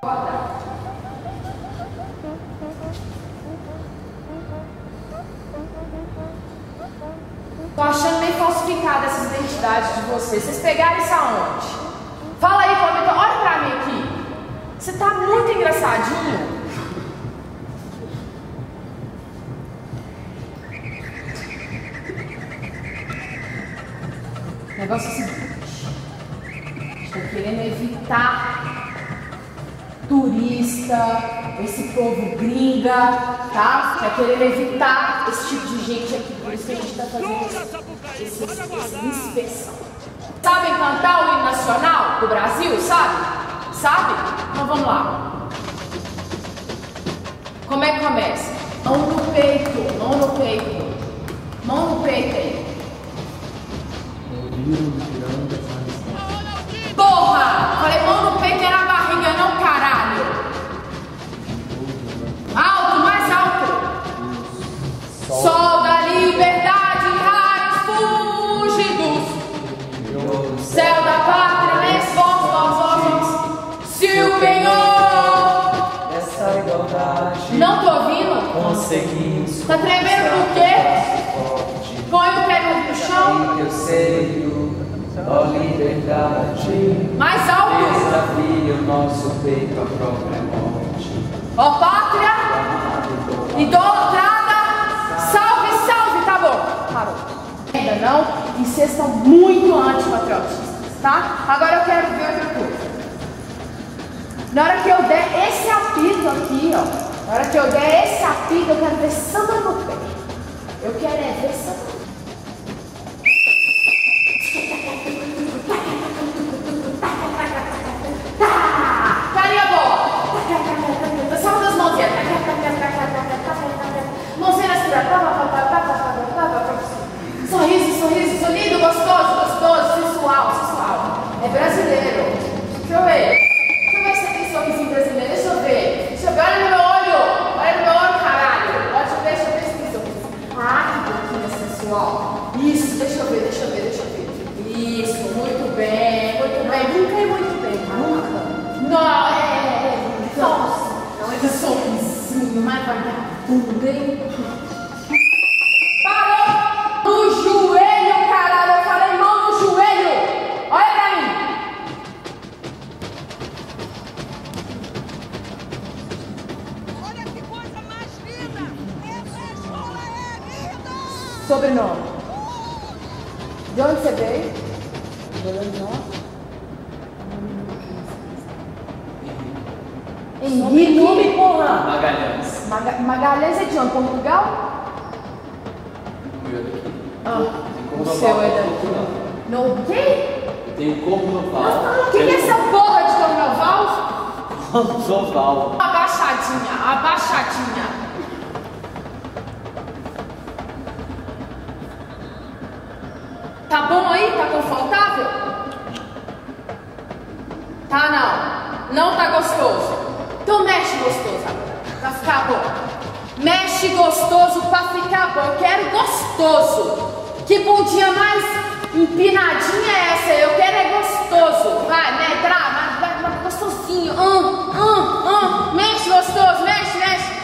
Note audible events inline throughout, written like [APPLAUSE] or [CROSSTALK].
Tô achando meio falsificada essa identidade de vocês. Vocês pegaram isso aonde? Fala aí, Palmito, olha pra mim aqui. Você tá muito engraçadinho. O negócio é o seguinte. Estou querendo evitar turista, esse povo gringa, tá? Tá querendo evitar esse tipo de gente aqui. Por isso que a gente tá fazendo esse, esse, esse inspeção. Sabem cantar o hino nacional do Brasil? Sabe? Sabe? Então vamos lá. Como é que começa? Mão no peito, mão no peito. Mão no peito aí. Porra! Falei mão no peito conseguimos Tá tremendo por quê? Põe o pé no chão. teu seio, ó liberdade. Mais alto! Desafia o nosso peito à própria morte. Ó pátria! Idolatrada! Salve, salve! Tá bom, parou. Ainda não? E vocês estão muito antipatriotistas, tá? Agora eu quero ver outra coisa. Na hora que eu der esse apito aqui, ó. Na hora que eu der esse apito, eu quero ver samba no nunca é muito bem. Nunca? Não, é, é, é. Sons. Não, é sons. Não é para bunda. Magalhães. Maga Magalhães é de onde? Portugal? O é. Ah, Tem o como seu é daqui. No quê? Tem como Noval. O que, que é essa porra de carnaval? Noval. Abaixadinha, abaixadinha. Tá bom aí? Tá confortável? Tá não. Não tá gostoso. Então mexe gostoso agora. Pra ficar bom. Mexe gostoso pra ficar bom. Eu quero gostoso. Que bundinha mais empinadinha é essa? Eu quero é gostoso. Vai, né? Tra, mas vai, vai gostosinho. Hum, hum, hum. Mexe gostoso, mexe, mexe.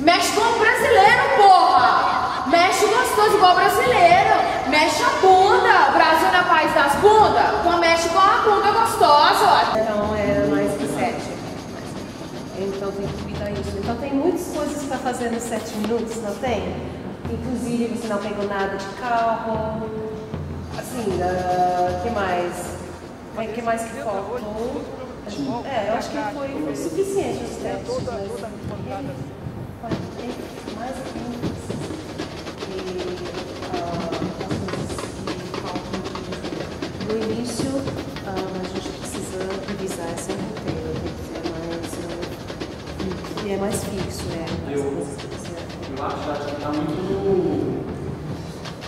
Mexe como brasileiro, porra! Mexe gostoso igual brasileiro. Mexe a bunda. O Brasil não é país das bundas? Então mexe com a bunda gostosa. Não, é mais que sete. Então tem que cuidar isso. Então tem muitas coisas para fazer nos sete minutos, não tem? Inclusive você não pegou nada de carro. Assim, o que mais? O que mais que faltou? É, eu acho que foi, foi suficiente os testes. Mas... Vai ter mais. E ah, as coisas que faltam. No início, ah, a gente precisa revisar esse roteiro, tem que ser mais, ah, que é mais fixo, né? Mais Eu- né? Acho acho que tá muito.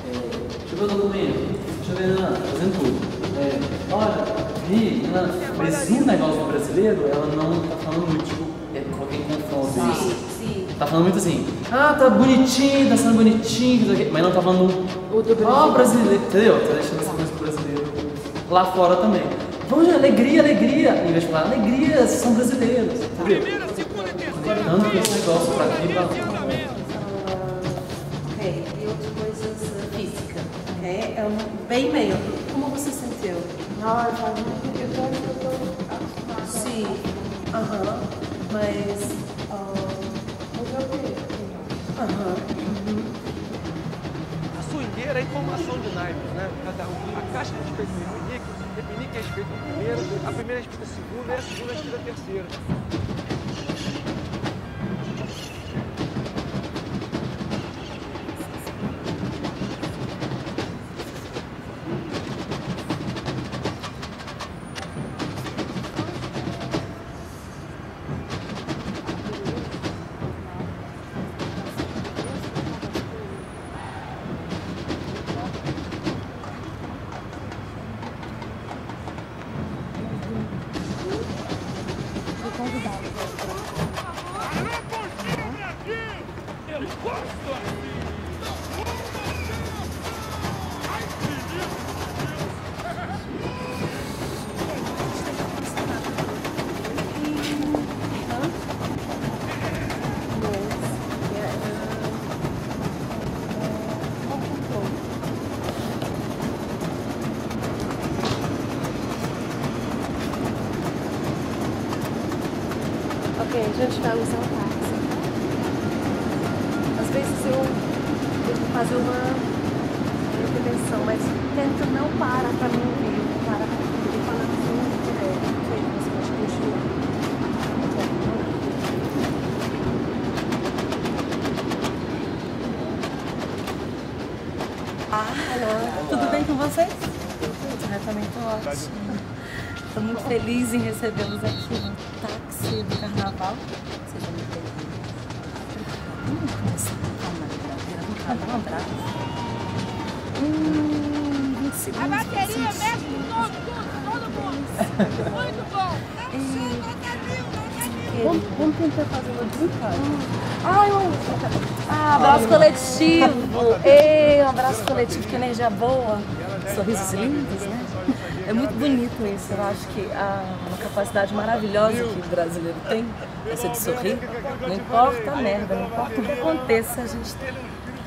É, deixa eu ver o documento. Deixa eu ver, Ana, fazendo tudo. É, olha, vi, Ana, mas um negócio do brasileiro, ela não tá falando muito, tipo, é, coloquei em confronto. Sim, sim. Tá falando muito assim, ah, tá bonitinho, tá sendo bonitinho, mas não tá falando Ó, brasileiro, entendeu? Tá deixando essa coisa pro brasileiro lá fora também. Vamos de alegria, alegria. Em vez de falar alegria, vocês são brasileiros. Entendeu? Tanto que esse negócio pra aqui pra. Ok, e outras coisas uh, físicas. Ok, é um, bem meio. Como você sentiu? Não, eu falo, eu tô, eu tô acostumada. Sim. Aham. Mas. Aham. A swingueira é informação de naipes, né? Cada um. A caixa respeita o repinique, o repinique respeita o primeiro, a primeira respeita a segunda e a segunda respeita a terceira. A gente vai usar o táxi. Às vezes eu tento fazer uma intervenção, mas tenta não parar para me ouvir, não para para me ouvir, falar muito direto. Ok, você pode continuar. Ah, tudo bem com vocês? Eu também tô ótimo. Estou muito feliz em recebê-los aqui no táxi do carnaval. A bateria mexe todo, tudo, todo mundo. Muito bom. Vamos, vamos tentar fazer uma brincadeira. Ai, um... ah, abraço coletivo. [LAUGHS] Ei, um abraço coletivo, que energia boa. Sorrisos lindos, né? É muito bonito isso. Eu acho que a, uma capacidade maravilhosa que o brasileiro tem, essa de sorrir. Não importa a merda, não importa o que aconteça, a gente.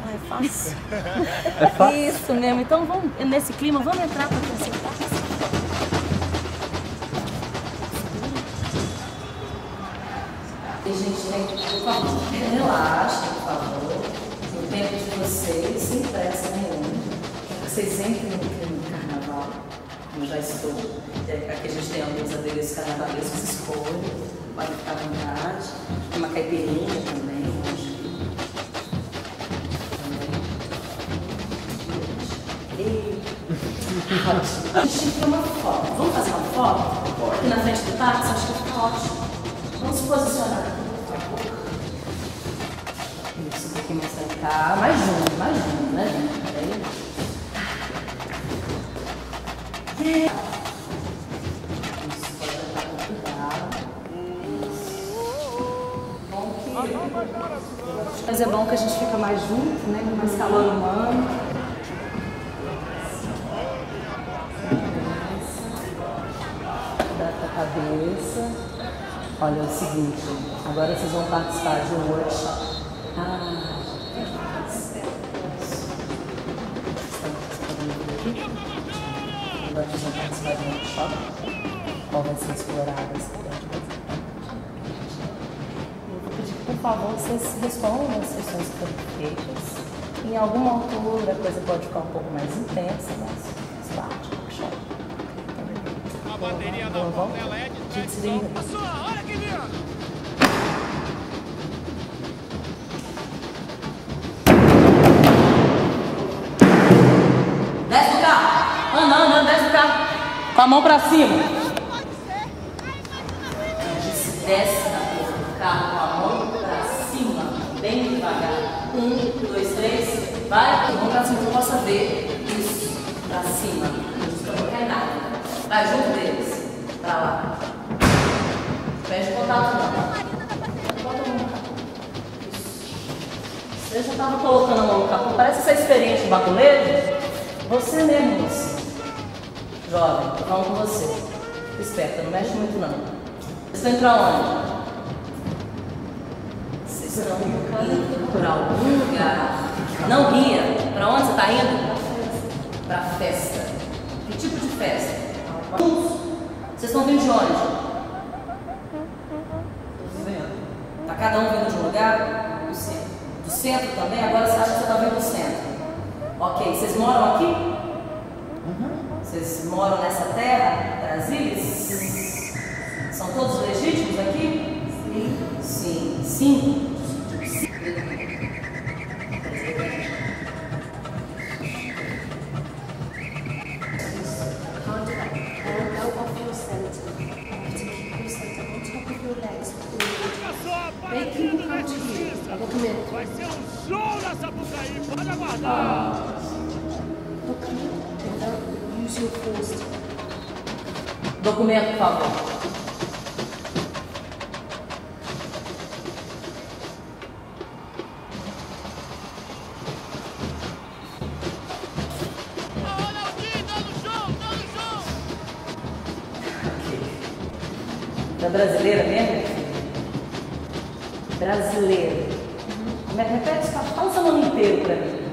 Ah, é fácil. [LAUGHS] Isso mesmo. Então vamos, nesse clima, vamos entrar para acrescentar. E, gente, gente, por favor, relaxem, por favor. No tempo de vocês, sem pressa nenhuma. Vocês entrem no como já estou. É, Aqui a gente tem alguns adereços carnavalescos, escolham, podem ficar à vontade. Uma caipirinha também. A gente tem uma foto. Vamos fazer uma foto? Aqui na frente do táxi, acho que vai ficar ótimo. Vamos se posicionar aqui, por favor. Isso, um pouquinho mais pra cá. Mais junto, mais junto, né, gente? Mas é bom que a gente fica mais junto, né? Com mais calor humano. Cuidado com a cabeça. Olha, é o seguinte, agora vocês vão participar de um workshop. Ah, um workshop. Qual vai ser explorado essa ideia de vocês? Eu vou pedir que, por favor, vocês respondam as questões que foram feitas. Em alguma altura a coisa pode ficar um pouco mais intensa, mas faz parte do workshop. A bateria da volta é LED. Gente, linda. Olha que lindo. Desce do carro. Anda, anda, anda, do. Com a mão pra cima. Desce da carro com a mão pra cima. Bem devagar. Um, dois, três. Vai, mão pra cima que eu possa ver. Isso, pra cima. Não cair nada. Vai junto deles. Pra lá. Pede contato não. Bota a mão no. Isso. Você já tava colocando a mão no capô. Parece ser experiente baculeiro. Você mesmo. Jovem, falando com você. esperta, não mexe muito não. Vocês estão indo pra onde? Vocês estão indo pra algum lugar. Não ria. Pra onde você tá indo? Pra festa. Que tipo de festa? Vocês estão vindo de onde? Tá cada um vindo de um lugar? Do centro. Do centro também? Agora você acha que você está vindo do centro. Ok, vocês moram aqui? Moram nessa terra, Brasília? São todos legítimos aqui? Sim. Sim. Sim. Da brasileira mesmo? Brasileira. Me repete, só fala seu nome inteiro pra mim.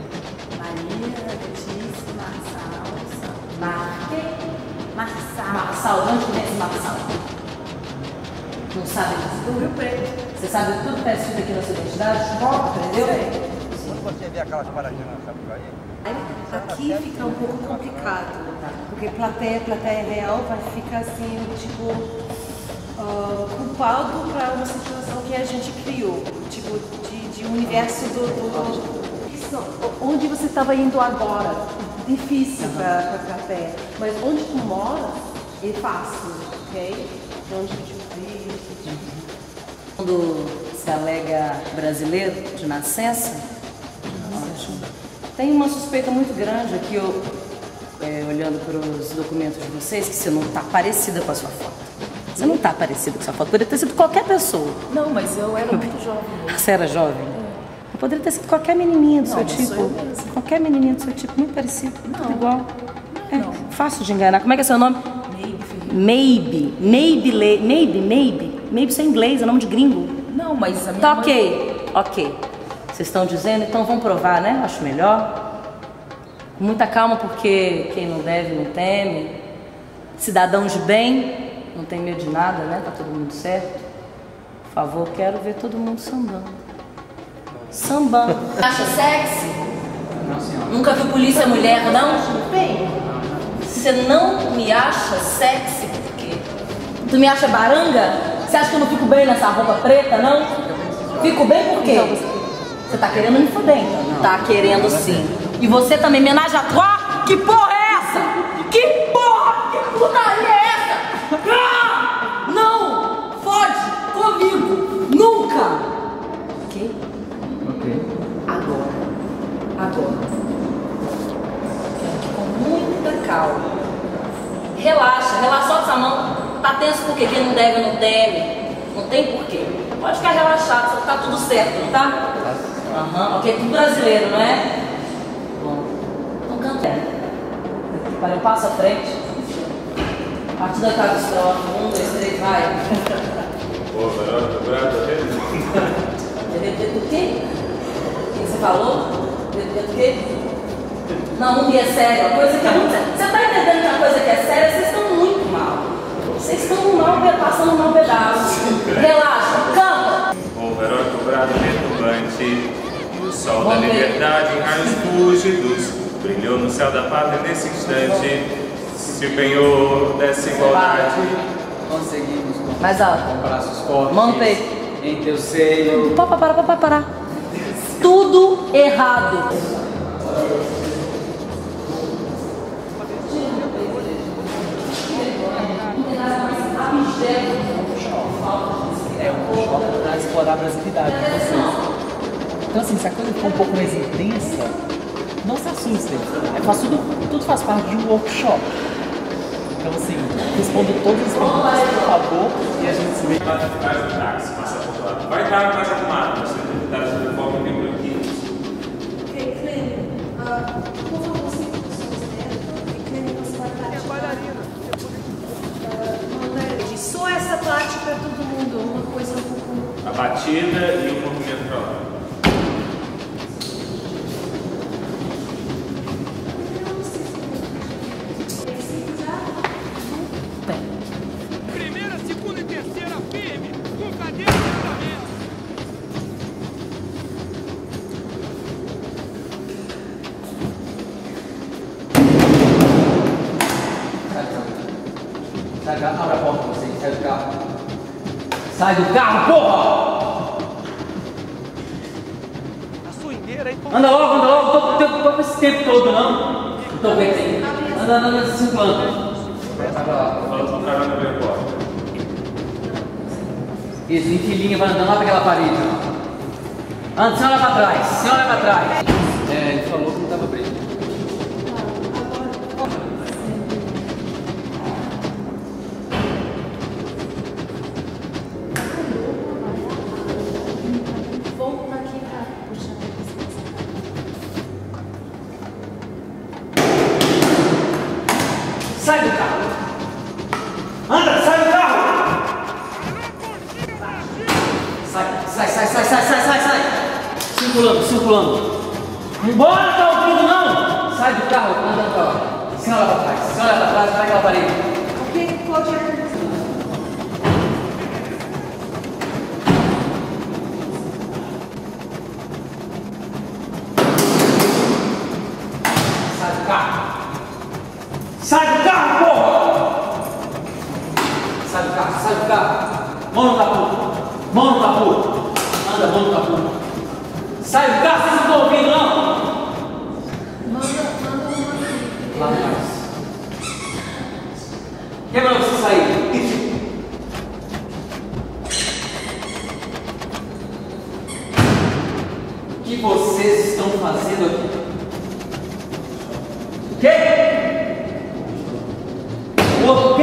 Maria Letícia Marçal. Marque. Marçal. Marçal, de onde conhece Marçal? Não sabe disso? Do Rio Preto. Você sabe tudo que está escrito aqui na sua identidade? Aprendeu? Quando você vê aquelas paradinhas na Sapucaí, Aqui fica um pouco complicado, porque plateia, plateia real vai ficar assim, tipo, ah, culpado para uma situação que a gente criou, tipo, de, de um universo do. do- onde você estava indo agora, difícil para plateia, mas onde tu mora é fácil, ok? Onde tu vive, Quando se alega brasileiro de nascença, ótimo. Tem uma suspeita muito grande aqui, eu, é, olhando para os documentos de vocês, que você não está parecida com a sua foto. Não está parecida com sua foto. Poderia ter sido qualquer pessoa. Não, mas eu era muito jovem. Você era jovem? Poderia ter sido qualquer menininha do Não, seu tipo. mesma. Qualquer menininha do seu tipo, muito parecido. Tudo igual. É, fácil de enganar. Como é que é seu nome? Maybe. Maybe. le- Maybe, maybe. Maybe isso é inglês, é nome de gringo. Não, mas a minha Tá mãe- ok, ok. Vocês estão dizendo, então vamos provar, né? Acho melhor. Muita calma, porque quem não deve não teme. Cidadão de bem, não tem medo de nada, né? Tá todo mundo certo. Por favor, quero ver todo mundo sambando. Sambando. Acha sexy? Não, senhora. Nunca viu polícia mulher, não? Bem, você não me acha sexy por quê? Tu me acha baranga? Você acha que eu não fico bem nessa roupa preta, não? Fico bem por quê? Você tá querendo me foder, então? Tá querendo sim. E você também, menage à trois? Que porra é essa? Que porra? Que putaria é essa? Ah! Não! Fode comigo! Nunca! Ok? Ok. Agora. Agora. Quero que com muita calma. Relaxa, relaxa, solta essa mão. Tá tenso porque quem não deve não teme. Não tem porquê. Pode ficar relaxado, tá tudo certo, não tá? Aham, ok, tudo brasileiro, não é? Bom, então canta. Para um passo à frente. A partir da catástrofe. Um, dois, três, vai. Pô, garoto, garoto, Dedo do quê? O que você falou? Dedo do quê? Não, não é sério. A coisa que é muito séria. Você está entendendo que a coisa que é séria, vocês estão muito mal. Vocês estão mal, passando um mau pedaço. Relaxa, canta. O garoto brado retumbante e o sol da Vamos ver. liberdade em raios fúlgidos brilhou no céu da pátria nesse instante. Se o penhor dessa igualdade. Conseguimos Mais alto. com braços fortes. Peito. Em teu seio. Para, para, para, para, para. Tudo errado. É um explorar a brasilidade de vocês. Então, assim, se a coisa for um pouco mais intensa, não se assustem. É, faz tudo, tudo faz parte de um workshop. Então, assim, responda todas as perguntas, por favor, e a gente se vê. Vai estar mais arrumado, você está de forma bem branquinho. Ok, Clênio, ah, por favor, e você vai estar É bailarina. Repetir. Só essa parte para todo mundo, uma coisa um pouco. A batida e o movimento pra lá. Primeira, segunda Sai do carro, porra! A swingueira, hein? Anda logo, anda logo. Tô, tô, tô com esse tempo todo, não. Não tô vendo aí. Anda, anda, anda, circulando. Vai pra lá. Vamos pro carona abrir a porta. Isso, em vai andando lá pra aquela parede. Anda, sem olhar pra trás, sem olhar pra trás. É, ele falou que não tava preso. Quê? O quê?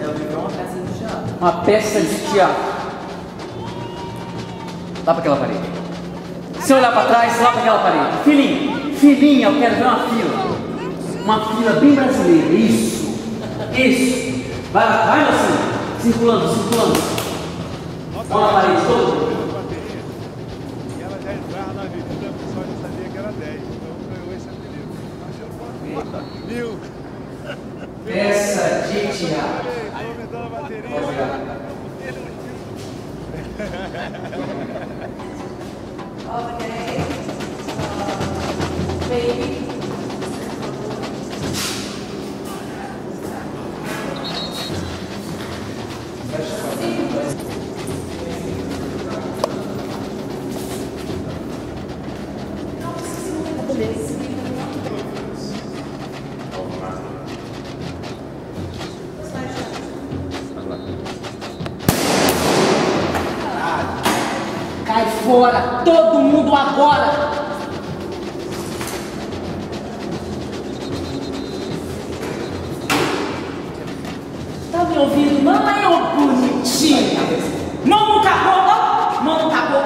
Ela viveu uma peça de teatro. Uma peça de teatro. Lá para aquela parede. Se olhar para trás, lá para aquela parede. Filhinha, filhinha, eu quero ver uma fila. Uma fila bem brasileira. Isso. Isso. Vai vai assim. Circulando, circulando. Mão na parede, todo mundo. E ela já entrava na avenida, o pessoal já sabia que era 10. Então ganhou esse apelido. Mil. Peça de Cai fora, todo mundo agora! Tá me ouvindo? Não é ô bonitinha! Mão no capô! Mão no capô!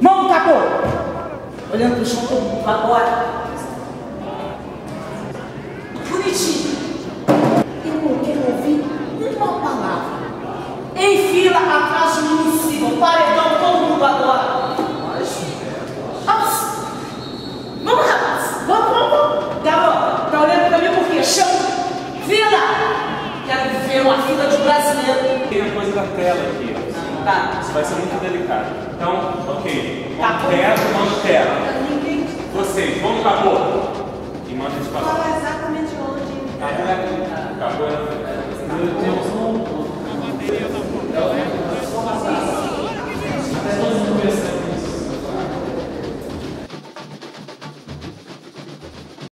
Mão no capô! Olhando pro chão, todo mundo agora! paredão todo mundo agora. É, nossa. Vamos, rapaz. Vamos, vamos, vamos. Tá Garota, tá olhando pra mim por quê? Chama. Vila. Quero ver uma fila de brasileiro. Tem a coisa da tela aqui. Tá. Isso vai ser muito delicado. Então, ok. Tá Mantela, tela. Ninguém. Tá Vocês, vamos pra boca. E manda esse gente. Fala exatamente onde. Né? Tá, né? Acabou. Meu Deus, não. Não, não.